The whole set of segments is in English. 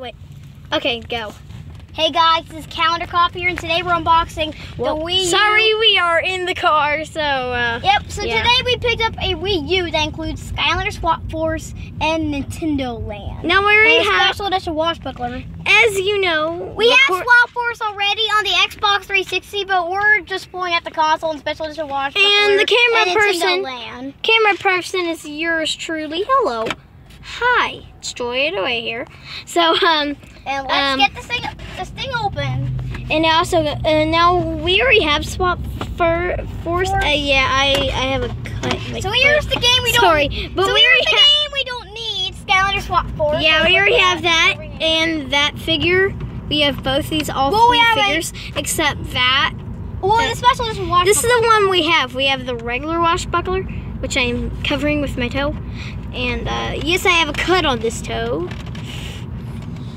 Wait. Okay, go. Hey guys, this is CalendarCop here, and today we're unboxing the Wii U. sorry, we are in the car, so uh, Yep, so Yeah. today we picked up a Wii U that includes Skylander Swap Force and Nintendo Land. now we already And a have, special edition Wash Buckler. as you know, We have Swap Force already on the Xbox 360, but we're just pulling out the console and special edition Wash Buckler. And the camera and Nintendo person- Land. camera person is yours truly. Hello, hi, it's Joy away here. So um, And let's Um, get this thing this thing open. and also uh, now we already have swap for force. Uh, yeah, I I have a cut. So foot. here's the game we don't. Sorry, but so we here's already the game we don't need Skylander Swap Force. Yeah, we already have that and that figure. We have both these, all Well, three have a- figures, except that. Well, the special Wash Buckler. This is the one we have. We have the regular Wash Buckler, which I'm covering with my toe. And uh, yes, I have a cut on this toe.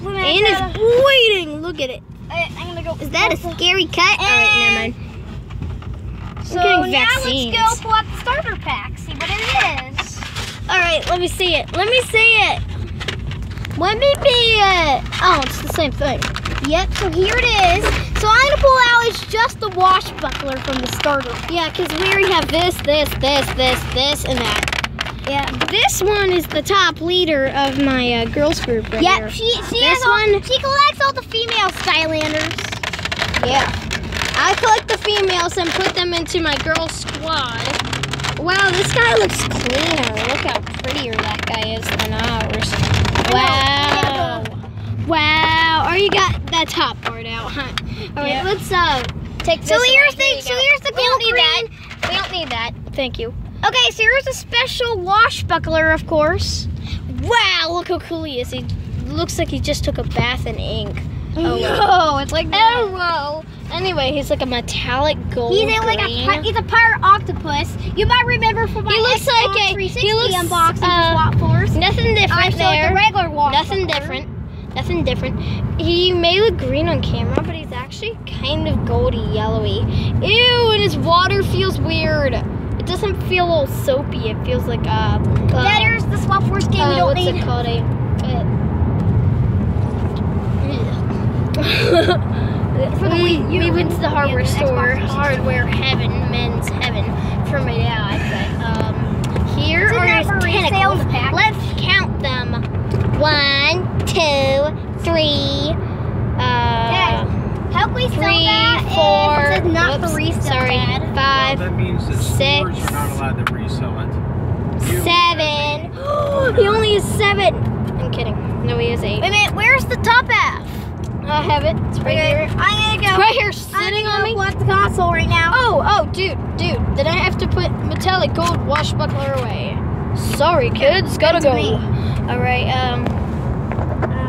A And it's bleeding. Look at it. I, I'm gonna go. Is that a scary cut? All right, never mind. So now vaccines. let's go pull out the starter pack. See what it is. All right, let me see it. Let me see it. Let me be it. Oh, it's the same thing. Yep. So here it is. So I'm gonna pull out. It's just the Wash Buckler from the starter. Yeah, because we already have this, this, this, this, this, and that. Yeah. This one is the top leader of my uh, girls group right Yep. here. She she This has all, one- She collects all the female Skylanders. Yeah. I collect the females and put them into my girl squad. Wow, this guy looks cleaner. Look how prettier that guy is than ours. Wow. Wow. Or you got that top part out, huh? All right, Yeah. let's uh take this. So here's the so here's the We don't gold need that. We don't need that. Thank you. Okay, so here's a special Wash Buckler, of course. Wow, look how cool he is. He looks like he just took a bath in ink. Oh, no, it's like Oh well. Anyway, he's like a metallic gold. He's like a green. pi- he's a pirate octopus. You might remember from my He looks Xbox like a- 360 he looks, unboxing uh, Swap Force. Nothing different showed there. the regular wash. Nothing different. Nothing different. He may look green on camera, but he's actually kind of goldy yellowy. Ew, and his water feels weird. It doesn't feel all soapy. It feels like uh, uh That here's the Swap Force game uh, don't what's need. it called? A, For the we, Wii we went to the hardware Yeah, store, hardware heaven, men's heaven for my dad. But um, here It's are there his for resale in tentacles. pack. Let's count them. One, two, three. Uh, Dad, we sell three, that four. It says not whoops, sorry, Dad? Well, that means that stores six, are not allowed to resell it. You seven. he only has seven. I'm kidding. No, he has eight. Wait a minute, where's the top half? I have it. It's right here. I'm gonna go. It's right here, I'm sitting gonna on me. pull out the console right now. Oh, oh, dude, dude. Then I have to put metallic gold Wash Buckler away. Sorry, kids. Gotta go. me. All right. Um,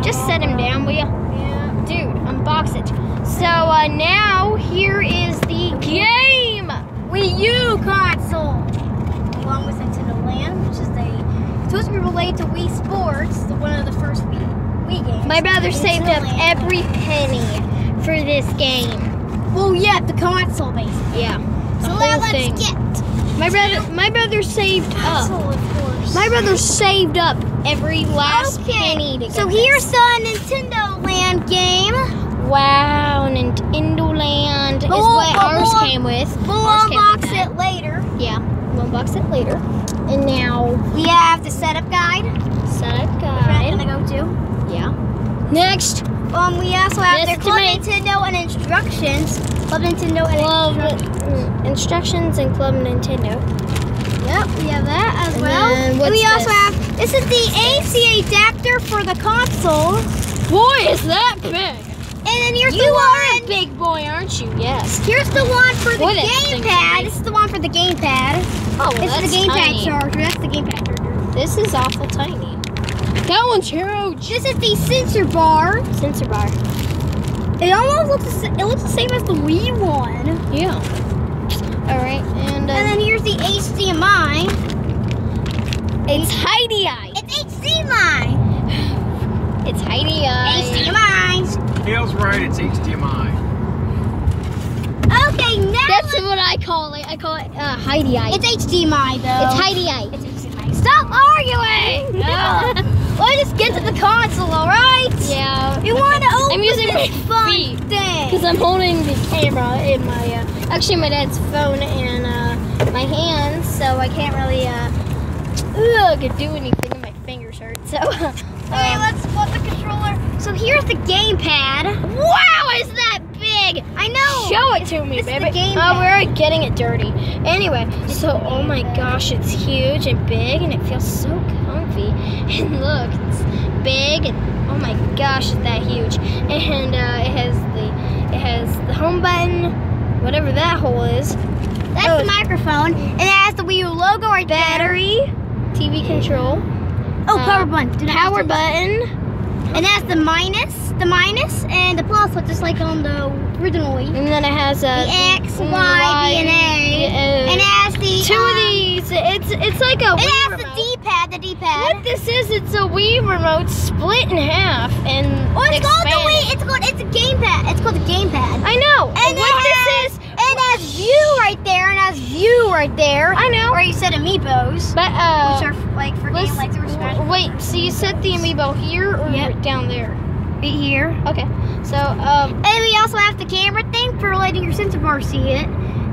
just set him down, will ya? Yeah. Dude, unbox it. So uh, now here is the game. Wii U console, along with Nintendo Land, which is the supposed to be related to Wii Sports, the one of the first Wii, Wii games. My brother Nintendo saved up Land. every penny for this game. Well, yeah, the console basically. Yeah, the So whole now let's thing. get My brother, my brother saved up. console, course. My brother saved up every last Okay, penny to get So this. here's the Nintendo Land game. Wow, Nintendo Land is we'll- what but ours we'll- came with. We'll Ours unbox it later. Yeah, we'll unbox it later. And now, We have the setup guide. setup guide. gonna go to. Yeah. Next, Um, we also have This their Club. Nintendo and instructions. Club Nintendo and Club instructions. mm, instructions and Club Nintendo. Yep, we have that as And well. and we also have this is the AC adapter for the console. Boy, is that big! Then here's You the are a big boy, aren't you? Yes. Here's the one for the gamepad. This is the one for the gamepad. Oh, This that's is the gamepad charger. That's the gamepad charger. This is awful tiny. That one's huge. This is the sensor bar. Sensor bar. It almost looks the it looks the same as the Wii one. Yeah. All right, and, uh, And then here's the HDMI. it's Heidi Eye. It's HDMI. It's Heidi Eye. HDMI. Dale's right, it's HDMI. Okay, now That's let's- what I call it. I call it uh, Heidi Eye. it's HDMI though. It's Heidi Eye. It's HDMI. Stop arguing. No. Let's just get to the console, all right? Yeah, You want to open I'm using this my fun feet. thing. Because I'm holding the camera in my, uh, actually my dad's phone in uh, my hands, so I can't really, uh, ugh, do anything my fingers hurt. So, Okay, um, let's flip the controller. So here's the gamepad. wow, is that big? I know. Show it to me, It's the baby. game oh, pad. we're getting it dirty. Anyway, so oh my gosh, it's huge and big, and it feels so comfy. And look, it's big, and oh my gosh, it's that huge? And uh, it has the it has the home button, whatever that hole is. That's Oh, the microphone, and it has the Wii U logo right Battery, TV control, there. Oh, uh, power button. Did power button, And that's the minus, the minus, and the plus, just like on the original Wii. and then it has a The X, Y, B, and A. uh, And it has the two of um, these. It's it's like a It Wii has remote. the D-pad, the D-pad. What this is, it's a Wii remote split in half and Oh, it's called the expanded. Wii. It's called it's a gamepad. It's called the gamepad. I know. And what this has, is, has view right there, and has view right there. I know. Where you said amiibos, but uh, which are like for game like Super Smash. wait. So you set the amiibo here or Yep. down there? Right here. Okay. So um, And we also have the camera thing for letting your sensor bar see it.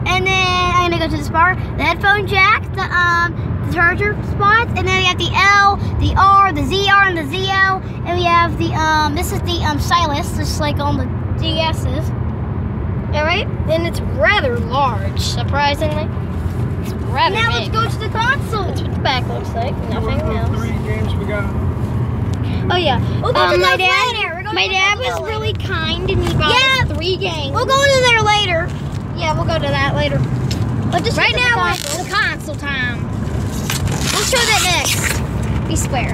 And then I'm gonna go to this bar, the headphone jack, the um the charger spots, and then we have the L, the R, the ZR, and the ZL, and we have the um this is the um stylus, just like on the DS's. all right, and it's rather large, surprisingly. It's rather now big. let's go to the console. That's what the back looks like. Nothing What else. three games we got? Oh yeah. We'll go Um, to my those dad. later. We're My dad was later. really kind and he bought Yeah. us three games. We'll go to there later. yeah, we'll go to that later. But just Right now, the it's console. the console time. We'll show that next. Be square.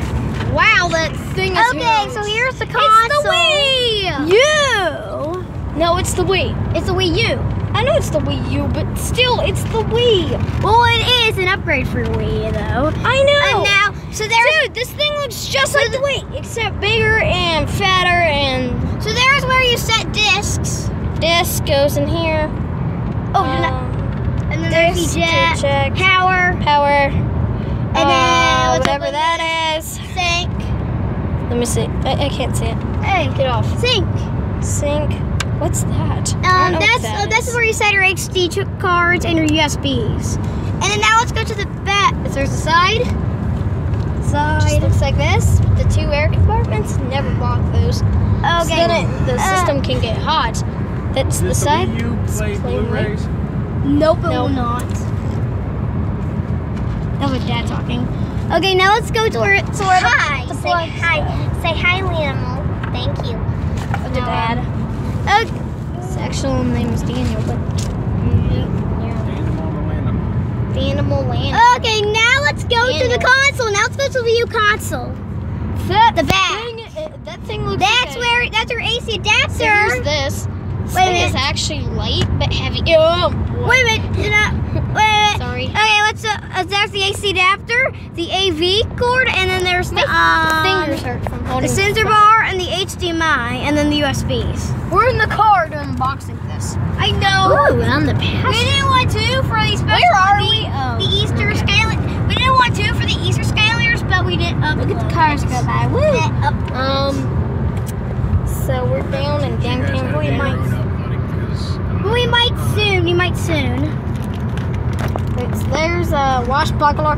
Wow, that thing is Okay, huge. so here's the console. It's console. the Wii! U. No, it's the Wii. It's the Wii U. I know it's the Wii U, but still, it's the Wii. Well, it is an upgrade for Wii, though. I know. And now, so there's Dude, this thing looks just like the Wii, except bigger and fatter, and so there's where you set discs. disc goes in here. Oh, not- Um, and then there's disc the to jet, check power, power, and then uh, what's whatever that is. Sink. Let me see. I, I can't see it. Hey, Get off. Sink. Sync. What's that? Um, know that's that uh, this is where you set your HD cards and your USBs. And then now let's go to the back. So there's the side. Just Side. looks like this. The two air compartments. Never block those. So Okay. then it, the Uh, system can get hot. That's Is the side. Wii U play Play Blu-rays? Nope, it No. will not. That was Dad talking. Okay, now let's go to where so where the- Hi. the Say hi. go. Say hi, Liam. Thank you. Of the No. dad. Okay. His actual name is Daniel, but yeah, Animal to Land the animal land. Okay, now let's go to the console. Now let's go to the U console. that the back. Thing, uh, that thing looks. That's like a- where that's your AC So adapter. here's this. This Wait a thing is actually light but heavy. Oh. Wait a minute. Did I, wait, a minute. Sorry. Okay, let's. Uh, uh, that's the AC adapter, the AV cord, and then there's the um, Fingers hurt from holding the holding. sensor bar, and the HDMI, and then the USBs. We're in the car to unboxing this. I know. Ooh, I'm the We passenger. didn't want to for the special. Where are the, we? Oh, the Easter okay. scale. We didn't want to for the Easter scalers, but we did. Up Look at the cars go by. Woo. Up. Um. So we're down in You guys downtown. had We a might. road up, buddy, 'cause I don't We might soon. We might soon. It's, there's a wash buckler.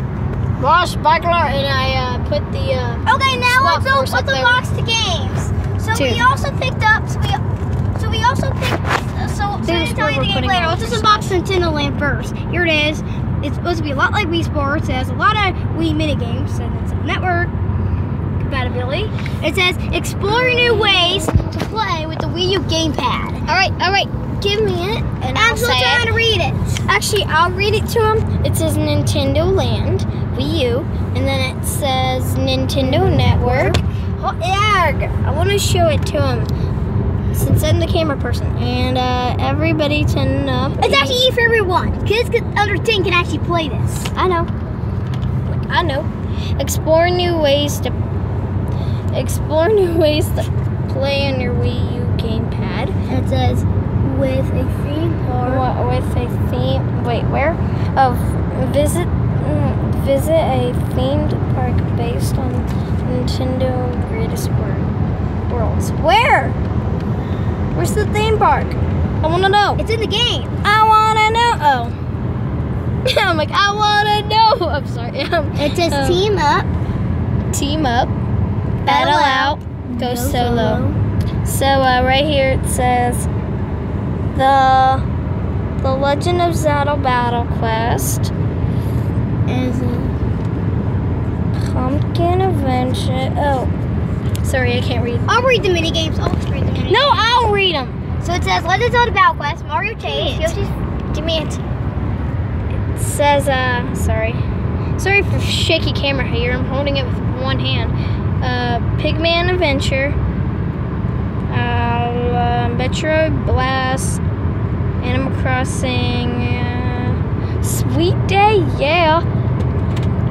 Wash buckler, and I uh, put the. Uh, Okay, now let's, let's up there. unbox the games. So we also picked up. So we, so we also picked. Uh, so so I'm tell you the we're game later. Let's just unbox Nintendo Land first. Here it is. It's supposed to be a lot like Wii Sports. It has a lot of Wii mini games and it's a network compatibility. It says explore new ways to play with the Wii U gamepad. all right, all right. Give me it, and I'll say it. to read it. Actually, I'll read it to him. It says Nintendo Land, Wii U, and then it says Nintendo Network. Yeah, I want to show it to him since I'm the camera person. And uh, everybody to know. It's actually E for everyone. Kids under 10 can actually play this. I know. I know. Explore new ways to explore new ways to play on your Wii U gamepad. And it says with a theme park. What with a theme? Wait, where? Of visit mm, visit a themed park based on Nintendo Greatest Wor- Worlds. Where? Where's the theme park? I want to know. It's in the game. I want to know. Oh. I'm like, I want to know. I'm sorry. Um, It says um, team up, team up, battle, Battle out, out, go, solo. So uh, right here it says the the Legend of Zelda Battle Quest, Is Pumpkin Adventure. Oh, sorry, I can't read. I'll read the mini games. I'll read the mini. No, I'll read them. So it says Legend of Zelda Battle Quest, Mario Chase. Yoshi's. Give me it. It says, uh, sorry. Sorry for shaky camera here. I'm holding it with one hand. Uh, Pikmin Adventure. Uh, Metroid Blast. Animal Crossing. Uh, Sweet Day, yeah.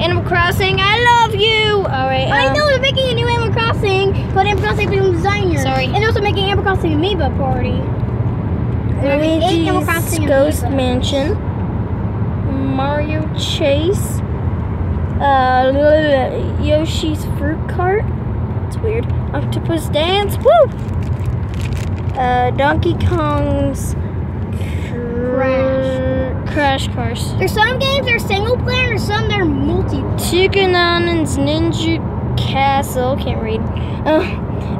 Animal Crossing, I love you. All right. I um, know they're making a new Animal Crossing called Animal Crossing Film Designer. Sorry. And also making Animal Crossing Amiibo Party. They're making eight Animal Luigi's Crossing Ghost. Mansion, Mario Chase, uh, Yoshi's Fruit Cart. It's weird. Octopus Dance. Woo! Uh, Donkey Kong's Crash. Crash Cars. There's some games that are single player, and some that are multi. Chicken Island's Ninja Castle. Can't read. Uh,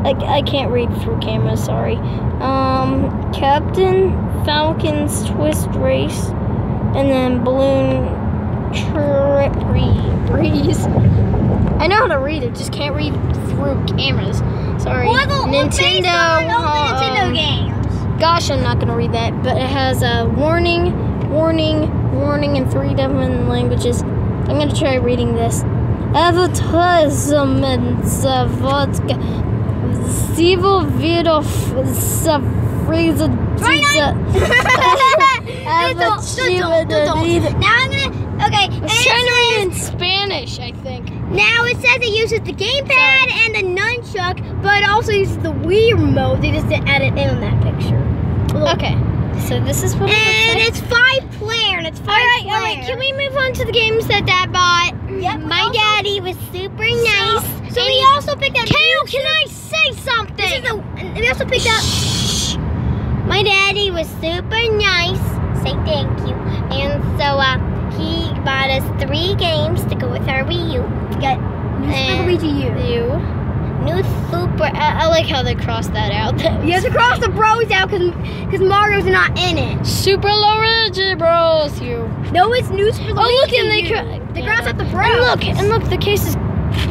I, I can't read through camera. Sorry. Um, Captain Falcon's Twist Race, and then Balloon Trip Breeze. I know how to read it, just can't read through cameras. Sorry. Well, well, based Nintendo. on Nintendo games. Gosh, I'm not gonna read that, but it has a warning, warning, warning in three different languages. I'm gonna try reading this. Advertisements vodka. Civil I don't- was Now I'm gonna. Okay. it trying to read in Spanish, I think. Now it says it uses the gamepad and the nunchuck, but it also uses the Wii remote. They just didn't add it in on that picture. Okay, so this is what it And looks like. it's five player, and it's five All right, player. all right. Can we move on to the games that Dad bought? Yep. My also- daddy was super nice. So and we he- also picked up. Kale, can I say something? This is and We also picked up. Shh. My daddy was super nice. Say thank you. And so uh, he bought us three games to go with our Wii U. We got New Super Luigi U. New Super. I, I like how they crossed that out. You have to cross the bros out because Mario's not in it. Super low Luigi Bros. You. No, it's New Super Oh look, and they U. cro- They yeah. crossed out the bros. And look, and look, the case is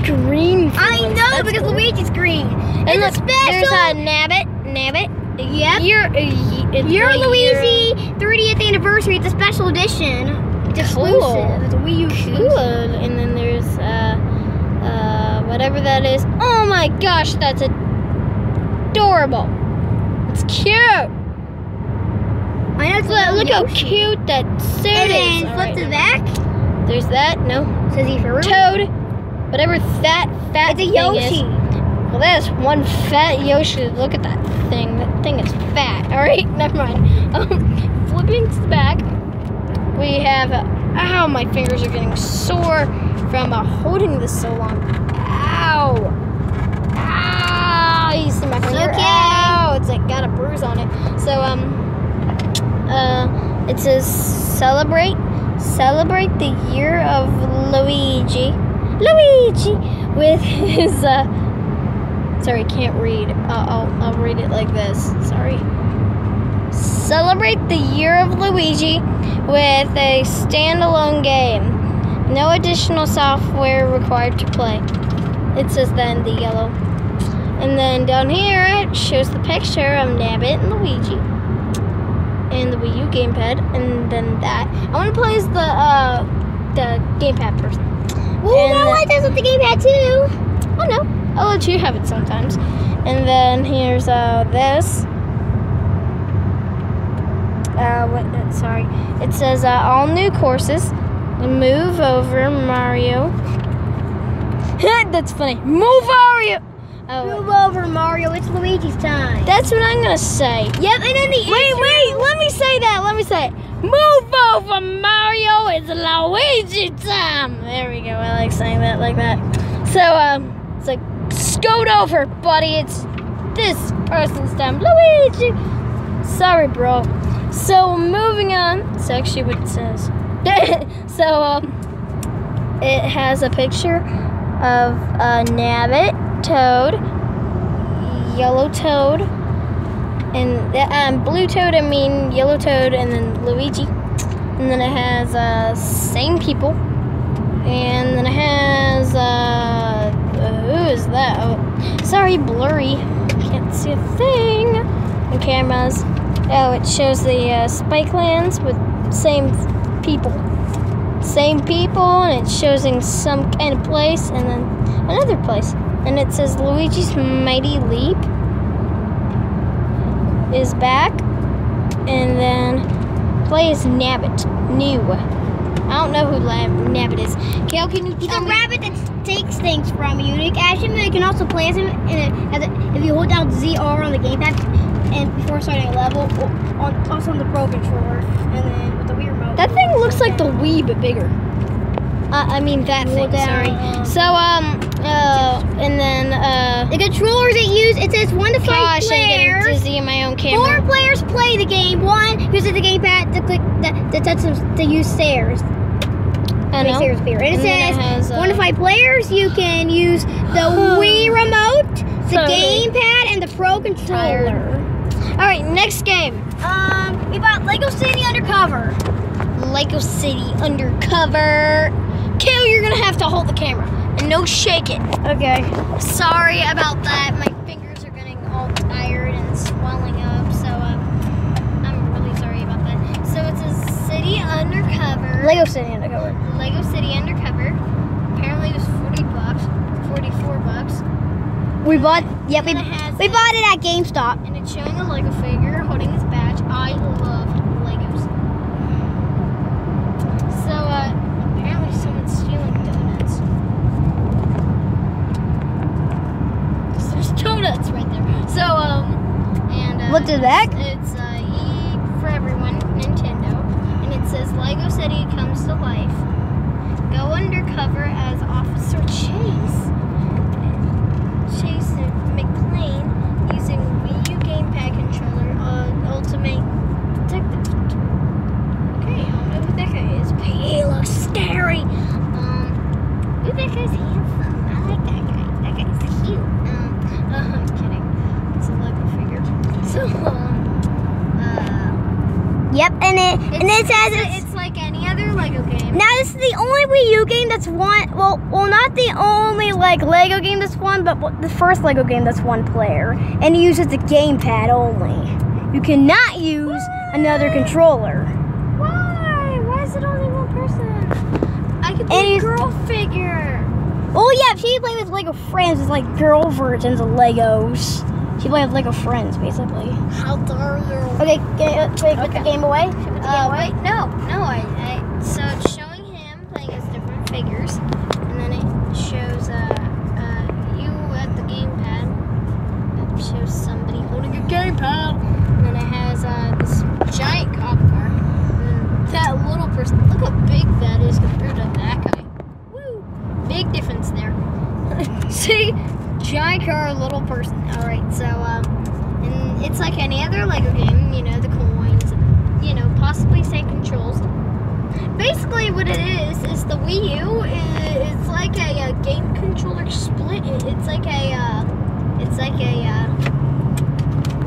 green. I know That's because cool. Luigi's green. And it's look, a special. there's a Nabbit. Nabbit. Yep. You're, uh, Your the Luigi 30th anniversary. It's a special edition. It's Cool. exclusive. It's a Wii U Cool. exclusive. And then there's uh, uh, whatever that is. Oh my gosh, that's adorable. It's cute. I know it's Look, look how cute that suit And is. then flip right. the back. There's that. No. Says he for real. Toad. Whatever that fat It's a thing Yoshi. is. Well, that's one fat Yoshi. Look at that thing. That thing is fat. All right, never mind. Um, flipping to the back, we have. Ow, my fingers are getting sore from uh, holding this so long. Ow. You see my finger? okay. Ow. It's like got a bruise on it. So um, uh, it says celebrate, celebrate the year of Luigi. Luigi with his uh sorry can't read uh, I'll, I'll read it like this sorry celebrate the year of luigi with a standalone game no additional software required to play it says that in the yellow and then down here it shows the picture of nabbit and luigi and the wii u gamepad and then that i want to play as the uh the gamepad person Well, And no, the- I does with the gamepad too. Oh no, I'll let you have it sometimes. And then here's uh this. Uh, what? uh, Sorry, it says uh, all new courses. Move over Mario. That's funny. Move Mario. Oh, Move over, Mario. It's Luigi's time. that's what I'm gonna say. Yep, and then the Wait, intro- wait. Let me say that. Let me say it. Move over Mario. It's Luigi time. There we go. I like saying that like that. So um, it's like scoot over, buddy. It's this person's time. Luigi! Sorry, bro. So, moving on. It's actually what it says. so, um, it has a picture of a Nabbit, Toad, Yellow Toad, and um, Blue Toad, I mean Yellow Toad, and then Luigi. And then it has uh, same people. And then it has uh, who is that? Oh, sorry, blurry. Can't see a thing. The cameras. Oh, it shows the uh, Spike Lands with same people. Same people, and it's shows in some kind of place, and then another place. And it says Luigi's Mighty Leap is back, and then play as Nabbit. New. I don't know who Lab- Nabbit is. Kale, can you He's a me? rabbit that takes things from you. You can actually you can also play as him in a, a, if you hold down ZR on the gamepad and before starting a level, on, also on the Pro controller, and then with the Wii remote. That thing looks like the Wii, but bigger. Uh, I mean that thing. Sorry. down. So um uh and then uh The controllers it use it says one to five gosh, I'm players. dizzy in my own camera. Four players play the game. One uses the gamepad to click the, to touch them to use stairs. I know. stairs appear. And it And then says it has, uh, one to five players. You can use the Wii remote, the Sorry. gamepad, and the Pro controller. All right, next game. Um, we bought Lego City Undercover. Lego City Undercover. Kale, you're gonna have to hold the camera and no shake it. Okay. Sorry about that. My fingers are getting all tired and swelling up, so um, I'm really sorry about that. So it's a city undercover. Lego City Undercover. Lego City Undercover. Apparently it was 40 bucks, 44 bucks, We bought. Yep, we, we bought it at GameStop. and it's showing a Lego figure holding his badge. I love Legos. So uh, apparently someone's stealing donuts. 'Cause There's donuts right there. So um, and uh, What the heck? It's uh, E for everyone, Nintendo, and it says Lego City comes to life. Go undercover as Officer. Chase McCain using Wii U gamepad controller on Ultimate Detective. Okay, I don't know who that guy is, but he looks scary. Um, ooh, that guy's handsome. I like that guy. That guy's cute. Um, uh, I'm kidding. It's a Lego figure. So, um, uh, Yep, and it and it says it's, it's. it's like any other Lego game. Now this is the only Wii U game that's one. Well, well, not the only like Lego game that's one, but the first Lego game that's one player, and it uses the gamepad only. You cannot use another controller. Why? Why is it only one person? I could be a girl figure. Oh yeah, she play with Lego friends. It's like girl versions of Legos. She play with Lego friends, basically. How dare you? Okay, get, wait, put the game away. Put the Uh, game away? wait, no, no. I, I so it's showing him playing as different figures, and then it shows uh, uh, you at the gamepad. It shows somebody holding a gamepad, and then it has uh, this giant cop car, and that little person. Look how big that is compared to that guy. Woo! Big difference there. See, giant car, little person. All right, so um, and it's like any other Lego game. You know, the coins, you know, possibly same controls. Basically, what it is is the Wii U. It's like a, uh game controller split. It's like a, uh, it's like a. Uh,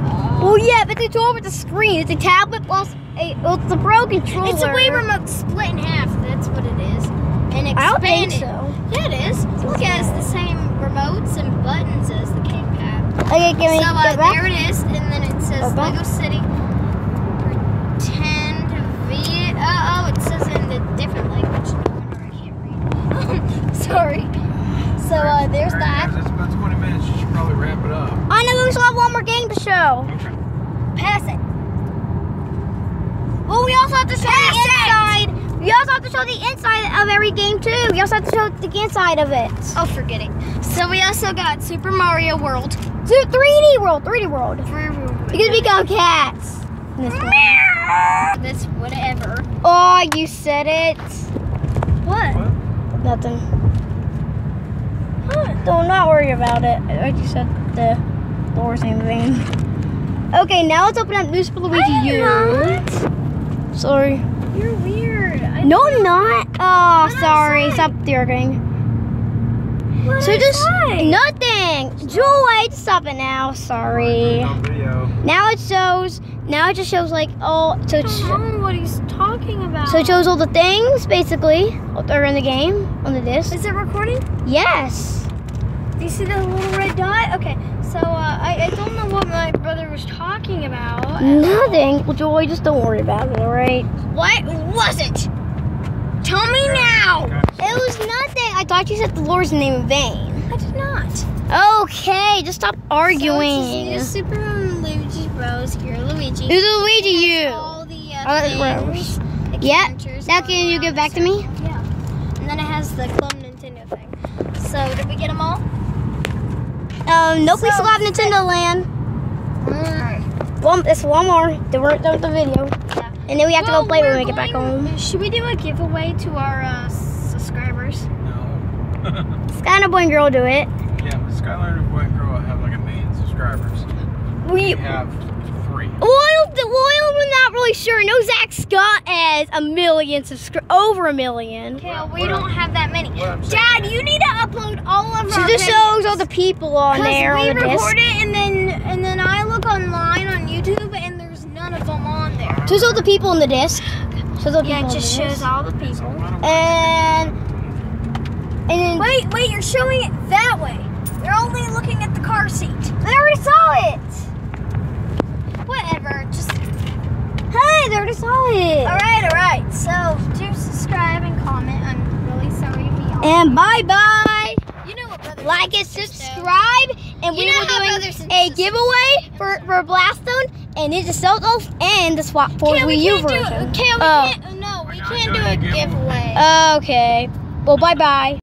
uh, Oh yeah, the controller with the screen. It's a tablet plus a. Well, it's the Pro controller. it's a Wii remote split in half. That's what it is. And expanded. I don't think so. Yeah, it is. Look, it has the same remotes and buttons as the gamepad. Okay, give me So uh, there it is, and then it says. Lego City Pretend V. Oh, oh, it says in the different language. No wonder I can't read. Sorry. So uh, there's All right, that. guys, That's about 20 minutes. You should probably wrap it up. I know we still have one more game to show. Okay. Pass it. Well, we also have to show Pass the it! inside. We also have to show the inside of every game too. We also have to show the inside of it. Oh, forget it. So we also got Super Mario World. So 3D world, 3D world. You can become cats. in this one. This whatever. Oh, you said it. What? What? Nothing. Don't not worry about it. I just said the. Laura's name in vain. Okay, now let's open up News for Luigi I U. am Sorry. You're weird. I No, I'm not. Oh, What did sorry. say? Stop twerking. What So did I just say? nothing. Joy, stop it now. Sorry. Video. Now it shows. Now it just shows like oh, so I it, don't know what he's talking about. so it shows all the things basically that are in the game on the disc. Is it recording? Yes. Do you see the little red dot? Okay, so uh, I, I don't know what my brother was talking about. Nothing. Well, Joy, just don't worry about it. All right. What was it? Tell me now. It was nothing. I thought you said the Lord's name in vain. I did not. Okay, just stop arguing. So it's Super Luigi Bros. Here, Luigi. Who's a Luigi you? All the uh, Oh, things, the Yeah. Now can you around give back to me? Yeah. And then it has the Club Nintendo thing. So did we get them all? Um, nope, we So- still have Nintendo Land. Mm. One, it's one more. Then we're done with the video. Yeah. And then we have to go play when we're we get back home. Should we do a giveaway to our uh, subscribers? No. Skyna Boy and Girl do it. yeah, but Skylar and Boy and Girl have like a million subscribers. We, We have three. well, I don't, well, I'm not really sure. I know Zack Scott has a million subscribers, over a million. Okay, Well, we don't have that many. what Dad, you need to upload all of So our this videos. shows all the people on there we on the record it and then and then I look online on YouTube and there's none of them on there. Shows all the people on the disc. Shows all the Yeah, people it just the shows disc. all the people. why don't we- And and then Wait, wait, you're showing it that way. You're only looking at the car seat. I already saw it. Whatever, just Hey, they already saw it. all right, all right. So do subscribe and comment. I'm really sorry to be on. And bye bye. you know what, brother? Like and subscribe, and You we know will doing a giveaway for for Blastzone and Ninja Sotos and the Swap for we Wii U can't do version. Can't we Oh. can't. No, we can't do a a giveaway. giveaway. Okay. Well, bye bye.